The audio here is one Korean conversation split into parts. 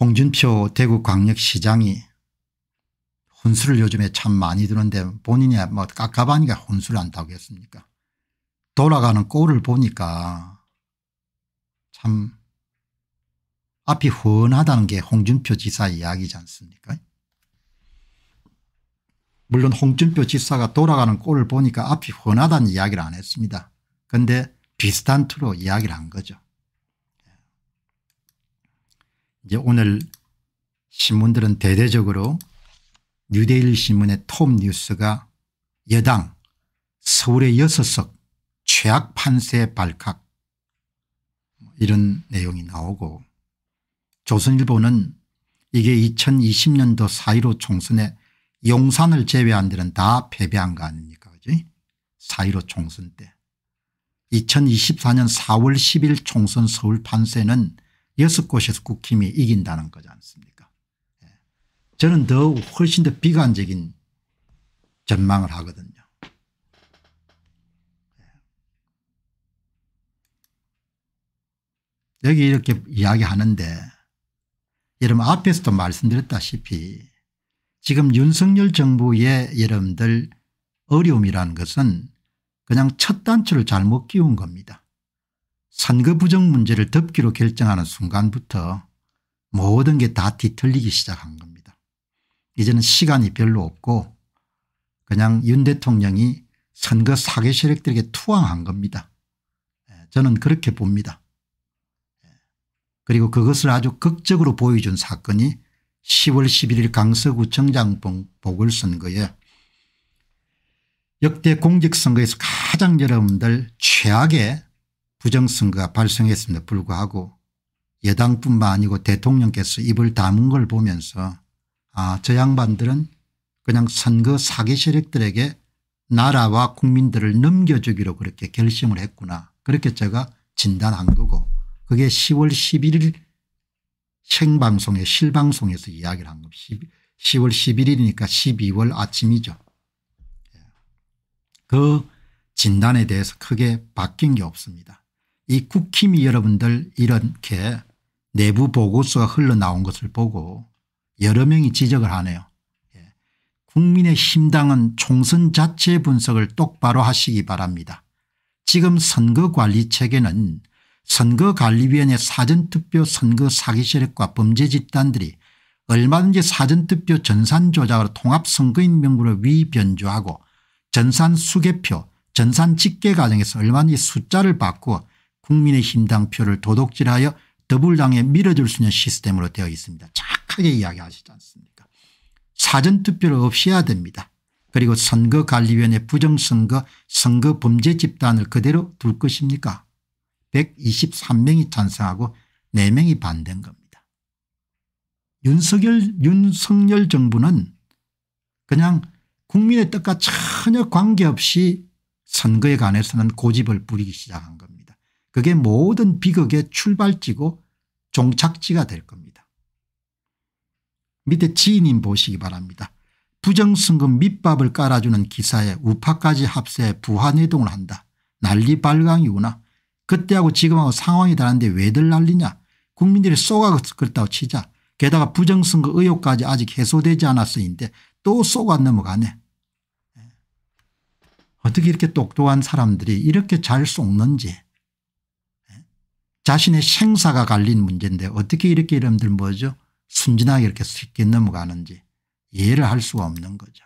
홍준표 대구광역시장이 혼수를 요즘에 참 많이 드는데 본인이 뭐 깝깝하니까 혼수를 한다고 했습니까 돌아가는 꼴을 보니까 참 앞이 훤하다는 게 홍준표 지사 이야기지 않습니까 물론 홍준표 지사가 돌아가는 꼴을 보니까 앞이 훤하다는 이야기를 안 했습니다. 그런데 비슷한 투로 이야기를 한 거죠. 이제 오늘 신문들은 대대적으로 뉴데일리 신문의 톱 뉴스가 여당 서울의 여섯 석 최악 판세 발칵 이런 내용이 나오고 조선일보는 이게 2020년도 4.15 총선에 용산을 제외한 데는 다 패배한 거 아닙니까? 그지? 4.15 총선 때. 2024년 4월 10일 총선 서울 판세는 여섯 곳에서 국힘이 이긴다는 거지 않습니까 예. 저는 더 훨씬 더 비관적인 전망을 하거든요. 예. 여기 이렇게 이야기하는데 여러분 앞에서도 말씀드렸다시피 지금 윤석열 정부의 여러분들 어려움이라는 것은 그냥 첫 단추를 잘못 끼운 겁니다. 선거 부정 문제를 덮기로 결정하는 순간부터 모든 게 다 뒤틀리기 시작한 겁니다. 이제는 시간이 별로 없고 그냥 윤 대통령이 선거 사개 세력들에게 투항한 겁니다. 예, 저는 그렇게 봅니다. 예. 그리고 그것을 아주 극적으로 보여준 사건이 10월 11일 강서구청장 보궐선거에 역대 공직선거에서 가장 여러분들 최악의 부정선거가 발생했음에도 불구하고 여당뿐만 아니고 대통령께서 입을 다문 걸 보면서 아, 저 양반들은 그냥 선거 사기 세력들에게 나라와 국민들을 넘겨주기로 그렇게 결심을 했구나. 그렇게 제가 진단한 거고 그게 10월 11일 생방송에 실방송에서 이야기를 한 겁니다. 10월 11일이니까 12월 아침이죠. 예. 그 진단에 대해서 크게 바뀐 게 없습니다. 이 국힘이 여러분들 이렇게 내부 보고서가 흘러나온 것을 보고 여러 명이 지적을 하네요. 예. 국민의힘당은 총선 자체 분석을 똑바로 하시기 바랍니다. 지금 선거관리체계는 선거관리위원회 사전투표 선거 사기 세력과 범죄 집단들이 얼마든지 사전투표 전산 조작으로 통합선거인 명부를 위변조하고 전산 수개표 전산 집계 과정에서 얼마든지 숫자를 바꾸어 국민의힘당 표를 도둑질하여 더불당에 밀어줄 수 있는 시스템으로 되어 있습니다. 착하게 이야기하시지 않습니까 사전투표를 없애야 됩니다. 그리고 선거관리위원회 부정선거 선거 범죄 집단을 그대로 둘 것입니까 123명이 찬성하고 4명이 반대한 겁니다. 윤석열, 윤석열 정부는 그냥 국민의 뜻과 전혀 관계없이 선거에 관해서는 고집을 부리기 시작한 겁니다. 그게 모든 비극의 출발지고 종착지가 될 겁니다. 밑에 지인님 보시기 바랍니다. 부정선거 밑밥을 깔아주는 기사에 우파까지 합세해 부하내동을 한다. 난리 발광이구나. 그때하고 지금하고 상황이 다른데 왜들 난리냐 국민들이 쏘가 그렇다고 치자 게다가 부정선거 의혹까지 아직 해소되지 않았으인데 또 쏘가 넘어가네. 예. 어떻게 이렇게 똑똑한 사람들이 이렇게 잘 쏘는지 예. 자신의 생사가 갈린 문제인데 어떻게 이렇게 여러분들 뭐죠 순진하게 이렇게 쉽게 넘어가는지 이해를 할 수가 없는 거죠.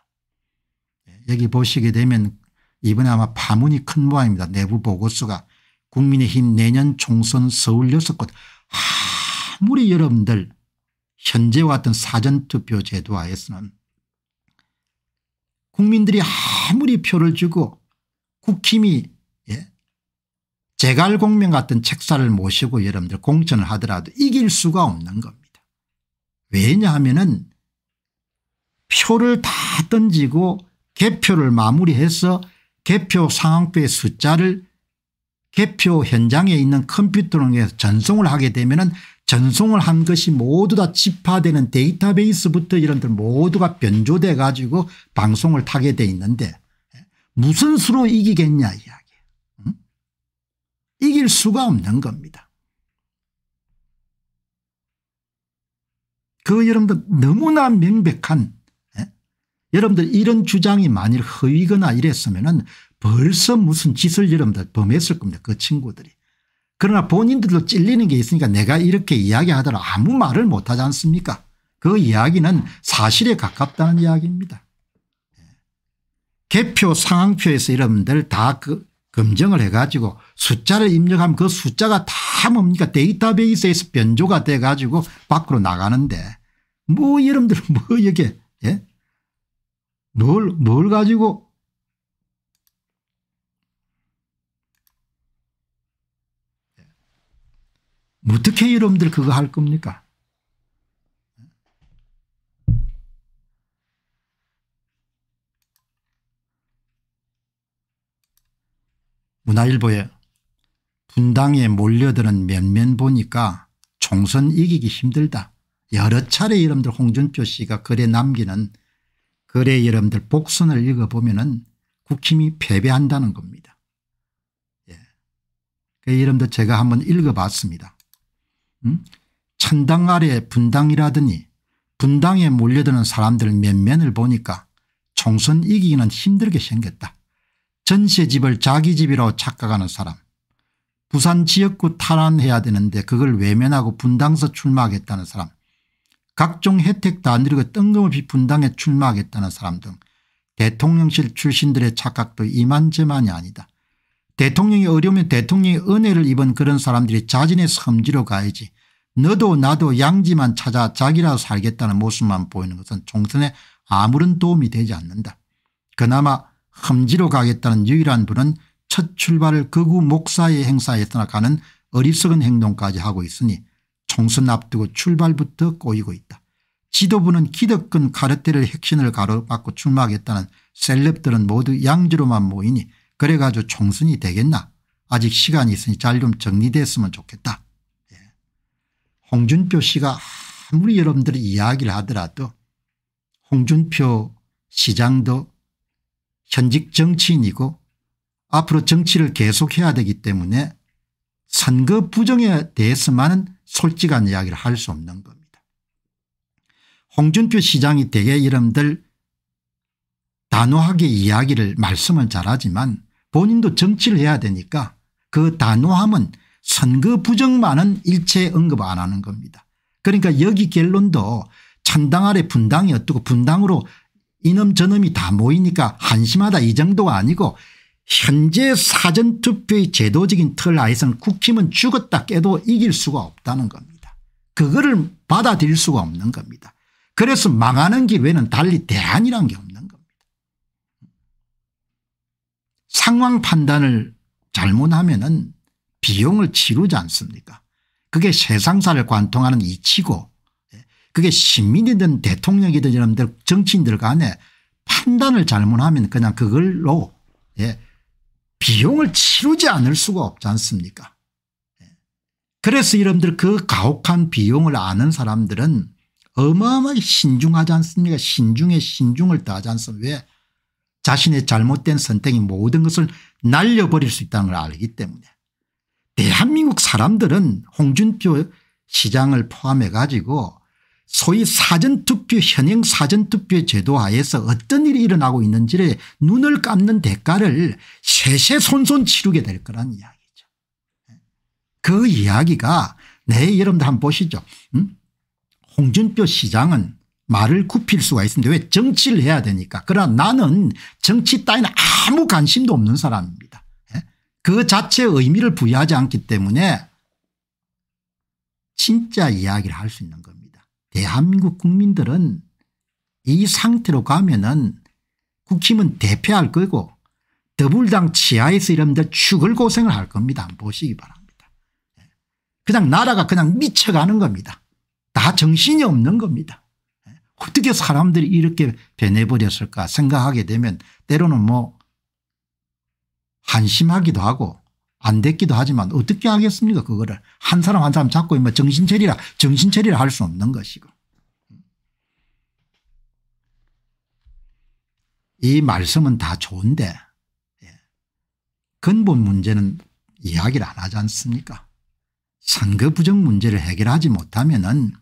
예. 여기 보시게 되면 이번에 아마 파문이 큰 모양입니다. 내부 보고서가 국민의힘 내년 총선 서울 여섯 곳 아무리 여러분들 현재 왔던 사전투표 제도하에서는 국민들이 아무리 표를 주고 국힘이 예? 제갈공명 같은 책사를 모시고 여러분들 공천을 하더라도 이길 수가 없는 겁니다. 왜냐하면 표를 다 던지고 개표를 마무리해서 개표 상황표의 숫자를 개표 현장에 있는 컴퓨터를 통해서 전송을 하게 되면 전송을 한 것이 모두 다 집화되는 데이터베이스부터 이런들 모두가 변조돼 가지고 방송을 타게 돼 있는데 무슨 수로 이기겠냐 이야기 응? 이길 수가 없는 겁니다. 그 여러분들 너무나 명백한 예? 여러분들 이런 주장이 만일 허위거나 이랬으면 벌써 무슨 짓을 여러분들 범했을 겁니다. 그 친구들이. 그러나 본인들도 찔리는 게 있으니까 내가 이렇게 이야기하더라 아무 말을 못하지 않습니까 그 이야기는 사실에 가깝다는 이야기입니다. 예. 개표 상황표에서 여러분들 다 그 검증을 해가지고 숫자를 입력하면 그 숫자가 다 뭡니까? 데이터베이스에서 변조가 돼 가지고 밖으로 나가는데 뭐 여러분들 뭐 이게 예? 뭘, 뭘 가지고 어떻게 여러분들 그거 할 겁니까 문화일보에 분당에 몰려드는 면면 보니까 총선 이기기 힘들다. 여러 차례 여러분들 홍준표 씨가 글에 남기는 글에 여러분들 복선을 읽어보면 은 국힘이 패배한다는 겁니다. 예. 그 여러분들 제가 한번 읽어봤습니다. 음? 천당 아래 분당이라더니 분당에 몰려드는 사람들 면면을 보니까 총선 이기기는 힘들게 생겼다. 전세 집을 자기 집이라고 착각하는 사람 부산 지역구 탈환해야 되는데 그걸 외면하고 분당서 출마하겠다는 사람 각종 혜택 다 누리고 뜬금없이 분당에 출마하겠다는 사람 등 대통령실 출신들의 착각도 이만저만이 아니다. 대통령이 어려우면 대통령이 은혜를 입은 그런 사람들이 자진의 섬지로 가야지 너도 나도 양지만 찾아 자기라도 살겠다는 모습만 보이는 것은 총선에 아무런 도움이 되지 않는다. 그나마 험지로 가겠다는 유일한 분은 첫 출발을 극우 목사의 행사에 떠나가는 어리석은 행동까지 하고 있으니 총선 앞두고 출발부터 꼬이고 있다. 지도부는 기득권 카르텔의 핵심을 가로막고 출마하겠다는 셀럽들은 모두 양지로만 모이니 그래가지고 총선이 되겠나 아직 시간이 있으니 잘 좀 정리됐으면 좋겠다. 예. 홍준표 씨가 아무리 여러분들이 이야기를 하더라도 홍준표 시장도 현직 정치인이고 앞으로 정치를 계속해야 되기 때문에 선거 부정에 대해서만은 솔직한 이야기를 할 수 없는 겁니다. 홍준표 시장이 대개 여러분들 단호하게 이야기를 말씀을 잘하지만 본인도 정치를 해야 되니까 그 단호함은 선거 부정만은 일체 언급 안 하는 겁니다. 그러니까 여기 결론도 찬당 아래 분당이 어떻고 분당으로 이놈 저놈이 다 모이니까 한심하다 이 정도가 아니고 현재 사전투표의 제도적인 틀 하에서는 국힘은 죽었다 깨도 이길 수가 없다는 겁니다. 그거를 받아들일 수가 없는 겁니다. 그래서 망하는 길 외에는 달리 대안이란 게 없는 겁니다. 상황 판단을 잘못하면 은 비용을 치르지 않습니까 그게 세상사를 관통하는 이치고 그게 시민이든 대통령이든 여러분들 정치인들 간에 판단을 잘못하면 그냥 그걸로 예, 비용을 치르지 않을 수가 없지 않습니까? 예. 그래서 여러분들 그 가혹한 비용을 아는 사람들은 어마어마하게 신중하지 않습니까? 신중에 신중을 다하지 않습니까? 왜? 자신의 잘못된 선택이 모든 것을 날려버릴 수 있다는 걸 알기 때문에. 대한민국 사람들은 홍준표 시장을 포함해 가지고 소위 사전투표 현행 사전투표 제도 하에서 어떤 일이 일어나고 있는지를 눈을 감는 대가를 세세손손 치르게 될 거란 이야기죠. 그 이야기가 네 여러분들 한번 보시죠. 음? 홍준표 시장은 말을 굽힐 수가 있습니다. 왜 정치를 해야 되니까. 그러나 나는 정치 따위는 아무 관심도 없는 사람입니다. 예? 그 자체의 의미를 부여하지 않기 때문에 진짜 이야기를 할 수 있는 겁니다. 대한민국 국민들은 이 상태로 가면은 국힘은 대표할 거고 더불당 치하에서 이런들 죽을 고생을 할 겁니다. 보시기 바랍니다. 예. 그냥 나라가 그냥 미쳐가는 겁니다. 다 정신이 없는 겁니다. 예. 어떻게 사람들이 이렇게 변해버렸을까 생각하게 되면 때로는 뭐 한심하기도 하고 안 됐기도 하지만 어떻게 하겠습니까 그거를 한 사람 한 사람 잡고 뭐 정신처리라 정신처리를 할수 없는 것이고 이 말씀은 다 좋은데 예. 근본 문제는 이야기를 안 하지 않습니까 선거 부정 문제를 해결하지 못하면 은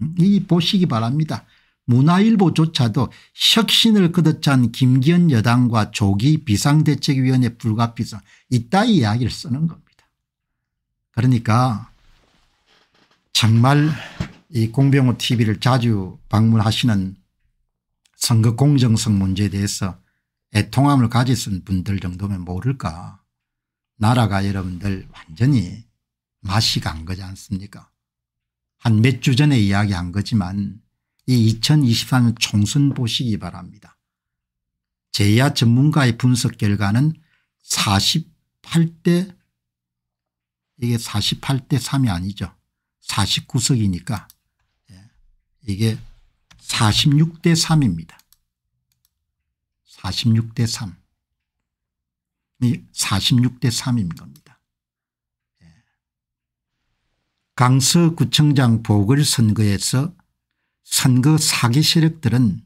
음, 이 보시기 바랍니다. 문화일보조차도 혁신을 거듭찬 김기현 여당과 조기 비상대책위원회 불가피성 이따위 이야기를 쓰는 겁니다. 그러니까 정말 이 공병호 tv를 자주 방문하시는 선거 공정성 문제에 대해서 애통함을 가지신 분들 정도면 모를까. 나라가 여러분들 완전히 맛이 간 거지 않습니까 한 몇 주 전에 이야기한 거지만 이 2024년 총선 보시기 바랍니다. 제야 전문가의 분석 결과는 48대 이게 48대 3이 아니죠. 49석이니까 예. 이게 46대 3입니다. 46대 3. 46대 3인 겁니다. 예. 강서구청장 보궐선거에서 선거 사기 세력들은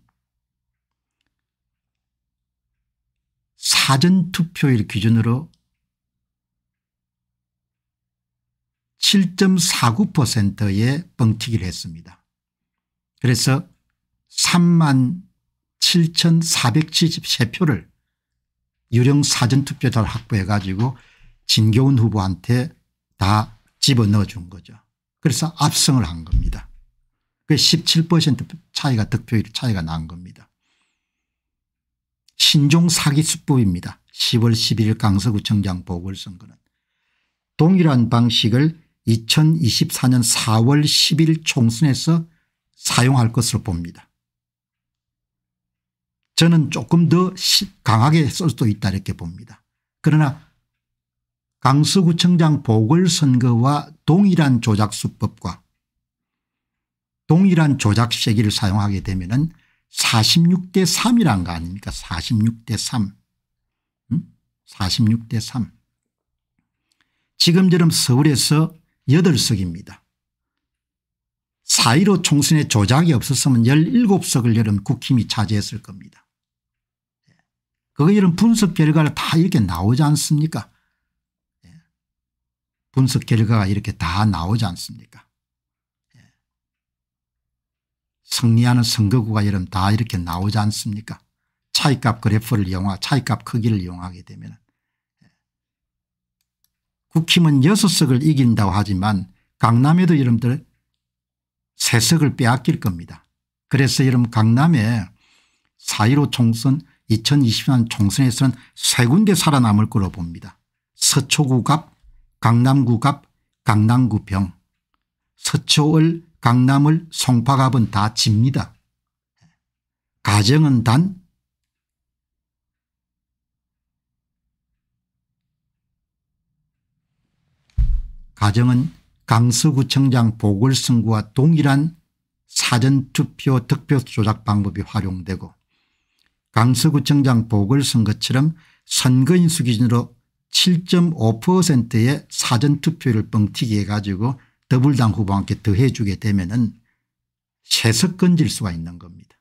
사전투표일 기준으로 7.49%의 뻥튀기를 했습니다. 그래서 3만 7,473표를 유령 사전투표자를 확보해 가지고 진교훈 후보한테 다 집어넣어 준 거죠. 그래서 압승을 한 겁니다. 그 17% 차이가 득표율 차이가 난 겁니다. 신종 사기 수법입니다. 10월 11일 강서구청장 보궐선거는 동일한 방식을 2024년 4월 10일 총선에서 사용할 것으로 봅니다. 저는 조금 더 강하게 쓸 수도 있다 이렇게 봅니다. 그러나 강서구청장 보궐선거와 동일한 조작수법과 동일한 조작 세기를 사용하게 되면 은 46대 3이란 거 아닙니까 46대 3 음? 46대 3 지금처럼 서울에서 8석입니다. 4.15 총선에 조작이 없었으면 17석을 여러분 국힘이 차지했을 겁니다. 그거 이런 분석 결과를 다 이렇게 나오지 않습니까 분석 결과가 이렇게 다 나오지 않습니까 승리하는 선거구가 이런 다 이렇게 나오지 않습니까 차이값 그래프를 이용하 차이값 크기를 이용하게 되면 국힘은 6석을 이긴다고 하지만 강남에도 여러분들 3석을 빼앗길 겁니다. 그래서 여러분 강남에 4.15 총선 2020년 총선에서는 세 군데 살아남을 거로 봅니다. 서초구갑 강남구갑 강남구병 서초을 강남을 송파갑은 다 집니다. 가정은 단 가정은 강서구청장 보궐선거와 동일한 사전투표 득표 조작 방법이 활용되고 강서구청장 보궐선거처럼 선거인수 기준으로 7.5%의 사전투표를 뻥튀기 해가지고 더불당 후보와 함께 더해주게 되면 은 세석 건질 수가 있는 겁니다.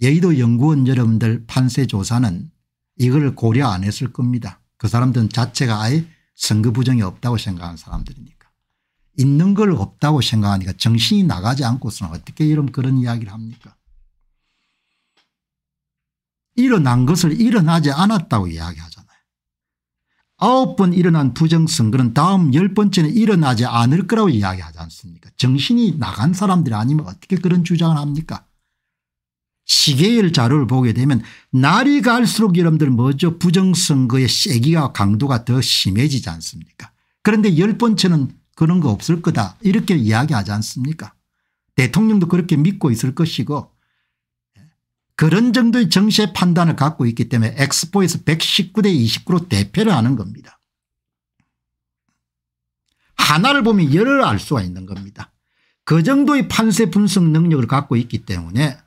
여의도 연구원 여러분들 판세 조사는 이걸 고려 안 했을 겁니다. 그 사람들은 자체가 아예 선거 부정이 없다고 생각하는 사람들이니까. 있는 걸 없다고 생각하니까 정신이 나가지 않고서는 어떻게 이런 그런 이야기를 합니까 일어난 것을 일어나지 않았다고 이야기하잖아요. 아홉 번 일어난 부정선거는 다음 열 번째는 일어나지 않을 거라고 이야기하지 않습니까? 정신이 나간 사람들이 아니면 어떻게 그런 주장을 합니까? 시계열 자료를 보게 되면 날이 갈수록 여러분들 뭐죠? 부정선거의 세기와 강도가 더 심해지지 않습니까? 그런데 열 번째는 그런 거 없을 거다. 이렇게 이야기하지 않습니까? 대통령도 그렇게 믿고 있을 것이고 그런 정도의 정세 판단을 갖고 있기 때문에 엑스포에서 119대 29로 대표를 하는 겁니다. 하나를 보면 열을 알 수가 있는 겁니다. 그 정도의 판세 분석 능력을 갖고 있기 때문에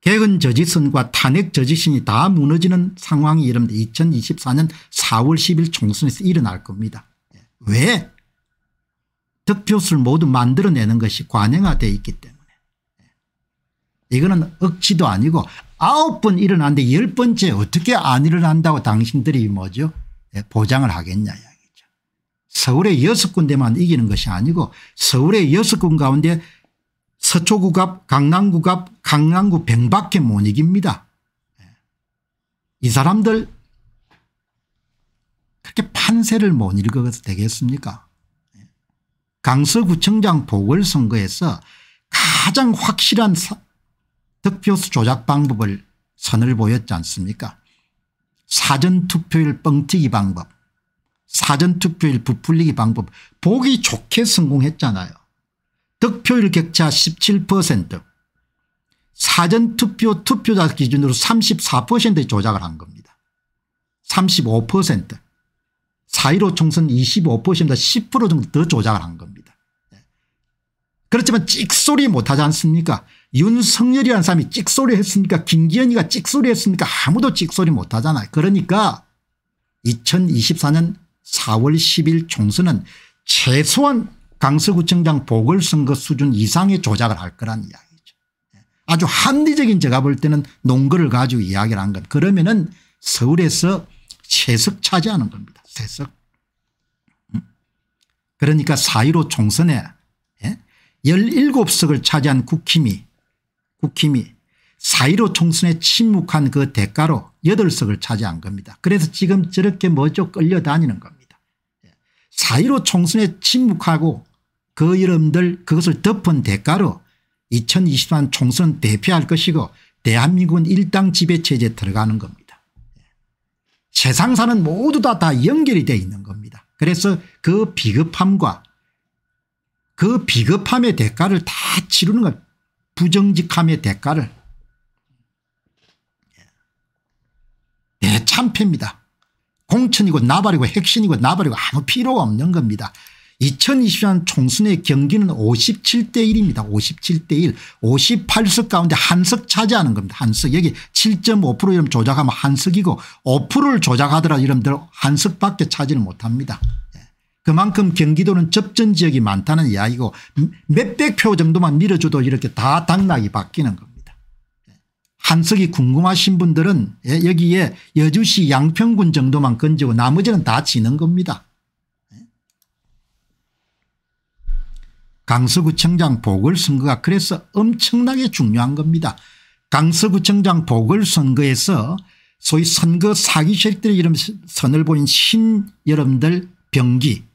개근 저지선과 탄핵 저지선이 다 무너지는 상황이 여러분들 2024년 4월 10일 총선에서 일어날 겁니다. 왜? 득표수를 모두 만들어내는 것이 관행화되어 있기 때문에. 이거는 억지도 아니고 아홉 번 일어났는데 열 번째 어떻게 안 일어난다고 당신들이 뭐죠 예, 보장을 하겠냐 이야기죠. 서울의 여섯 군데만 이기는 것이 아니고 서울의 여섯 군 가운데 서초구갑 강남구갑 강남구 병밖에 못 이깁니다. 예. 이 사람들 그렇게 판세를 못 읽어도 되겠습니까 예. 강서구청장 보궐선거에서 가장 확실한 득표수 조작 방법을 선을 보였지 않습니까 사전투표율 뻥튀기 방법 사전투표율 부풀리기 방법 보기 좋게 성공했잖아요. 득표율 격차 17% 사전투표 투표자 기준으로 34%의 조작을 한 겁니다. 35% 4.15 총선 25%보다 10% 정도 더 조작을 한 겁니다. 네. 그렇지만 찍소리 못하지 않습니까 윤석열이라는 사람이 찍소리 했습니까 김기현이가 찍소리 했습니까 아무도 찍소리 못하잖아요. 그러니까 2024년 4월 10일 총선은 최소한 강서구청장 보궐선거 수준 이상의 조작을 할 거란 이야기죠. 네. 아주 합리적인 제가 볼 때는 농거를 가지고 이야기를 한 것. 그러면 은 서울에서 세석 차지하는 겁니다. 세석. 음? 그러니까 4.15 총선에 17석을 예? 차지한 국힘이 국힘이 4.15 총선에 침묵한 그 대가로 8석을 차지한 겁니다. 그래서 지금 저렇게 뭐죠 끌려다니는 겁니다. 4.15 총선에 침묵하고 그 여러분들 그것을 덮은 대가로 2023 총선 대표할 것이고 대한민국은 일당 지배체제에 들어가는 겁니다. 세상 사는 모두 다, 다 연결이 되어 있는 겁니다. 그래서 그 비겁함과 그 비겁함의 대가를 다 치르는 것 부정직함의 대가를 대참패입니다. 공천이고 나발이고 핵심이고 나발이고 아무 필요가 없는 겁니다. 2020년 총선의 경기는 57대 1입니다. 57대 1. 58석 가운데 한 석 차지하는 겁니다. 한석. 여기 7.5% 이름 조작하면 한석이고 5%를 조작하더라 이름들 한석밖에 차지를 못합니다. 예. 그만큼 경기도는 접전 지역이 많다는 이야기고 몇백 표 정도만 밀어줘도 이렇게 다 당락이 바뀌는 겁니다. 한석이 궁금하신 분들은 예, 여기에 여주시 양평군 정도만 건지고 나머지는 다 지는 겁니다. 강서구청장 보궐선거가 그래서 엄청나게 중요한 겁니다. 강서구청장 보궐선거에서 소위 선거 사기 세력들이 이런 선을 보인 신 여러분들 병기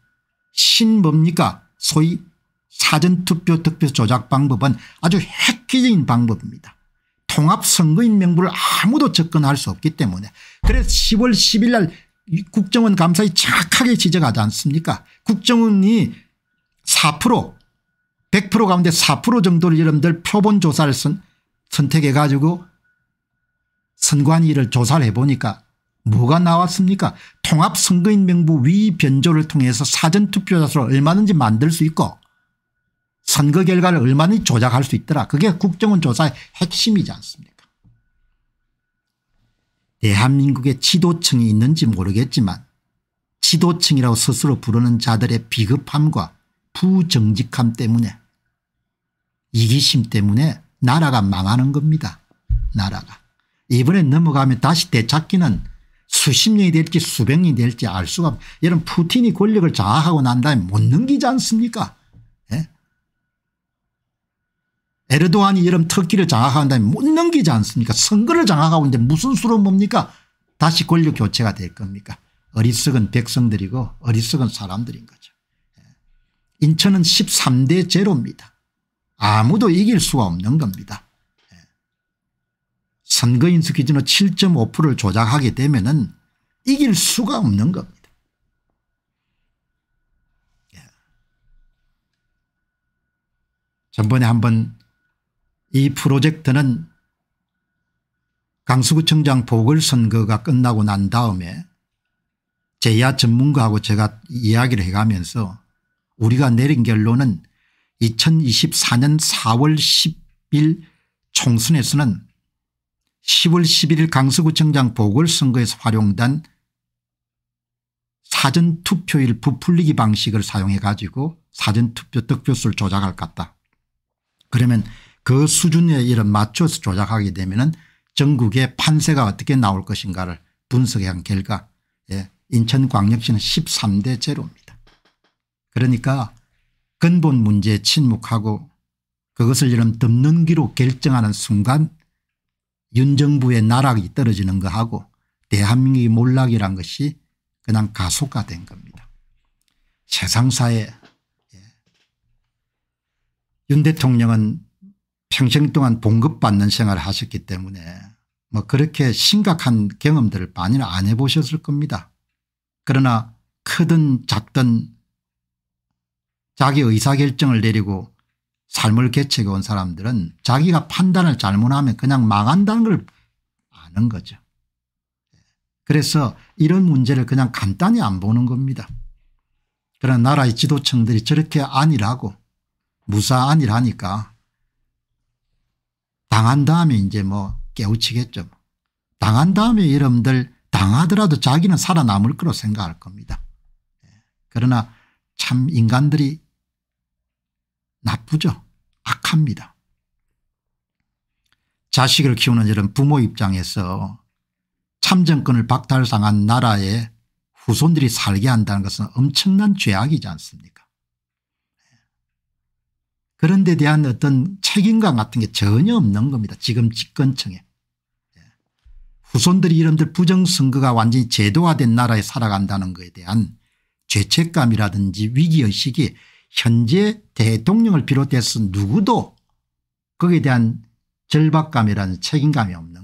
신 뭡니까? 소위 사전투표 득표 조작 방법은 아주 획기적인 방법입니다. 통합선거인 명부를 아무도 접근할 수 없기 때문에. 그래서 10월 10일 날 국정원 감사에 정확하게 지적하지 않습니까? 국정원이 4% 100% 가운데 4% 정도를 여러분들 표본 조사를 선, 선택해 가지고 선관위를 조사를 해보니까 뭐가 나왔습니까 통합선거인 명부 위 변조를 통해서 사전투표자 수를 얼마든지 만들 수 있고 선거 결과를 얼마나 조작할 수 있더라. 그게 국정원 조사의 핵심이지 않습니까 대한민국의 지도층이 있는지 모르겠지만 지도층이라고 스스로 부르는 자들의 비겁함과 부정직함 때문에 이기심 때문에 나라가 망하는 겁니다. 나라가. 이번에 넘어가면 다시 되찾기는 수십 년이 될지 수백 년이 될지 알 수가 없 여러분 푸틴이 권력을 장악하고 난 다음에 못 넘기지 않습니까 에르도안이 이런 터키를 장악한 다음에 못 넘기지 않습니까 선거를 장악하고 있는데 무슨 수로 뭡니까 다시 권력 교체가 될 겁니까 어리석은 백성들이고 어리석은 사람들인 거죠. 예. 인천은 13대 제로입니다. 아무도 이길 수가 없는 겁니다. 예. 선거인수 기준으로 7.5%를 조작하게 되면 은 이길 수가 없는 겁니다. 예. 전번에 한번 이 프로젝트는 강수구청장 보궐선거가 끝나고 난 다음에 제야 전문가하고 제가 이야기를 해가면서 우리가 내린 결론은 2024년 4월 10일 총선에서는 10월 11일 강서구청장 보궐선거에서 활용된 사전투표일 부풀리기 방식을 사용해 가지고 사전투표 득표수를 조작할 것 같다. 그러면 그 수준에 이런 맞춰서 조작하게 되면 전국의 판세가 어떻게 나올 것인가를 분석한 결과 예, 인천광역시는 13대 제로입니다. 그러니까 근본 문제에 침묵하고 그것을 이런 덮는 기로 결정하는 순간 윤 정부의 나락이 떨어지는 거하고 대한민국의 몰락이란 것이 그냥 가속화된 겁니다. 세상사에 예. 윤 대통령은 평생 동안 봉급받는 생활을 하셨기 때문에 뭐 그렇게 심각한 경험들을 많이는 안 해보셨을 겁니다. 그러나 크든 작든 자기 의사결정을 내리고 삶을 개척해 온 사람들은 자기가 판단을 잘못하면 그냥 망한다는 걸 아는 거죠. 그래서 이런 문제를 그냥 간단히 안 보는 겁니다. 그러나 나라의 지도층들이 저렇게 안일하고 무사안일하니까 당한 다음에 이제 뭐 깨우치겠죠. 당한 다음에 여러분들 당하더라도 자기는 살아남을 거로 생각할 겁니다. 그러나 참 인간들이 나쁘죠. 악합니다. 자식을 키우는 이런 부모 입장에서 참정권을 박탈당한 나라에 후손들이 살게 한다는 것은 엄청난 죄악이지 않습니까 그런 데 대한 어떤 책임감 같은 게 전혀 없는 겁니다. 지금 집권층에. 후손들이 이름들 부정선거가 완전히 제도화된 나라에 살아간다는 것에 대한 죄책감이라든지 위기의식이 현재 대통령을 비롯해서 누구도 거기에 대한 절박감이라는 책임감이 없는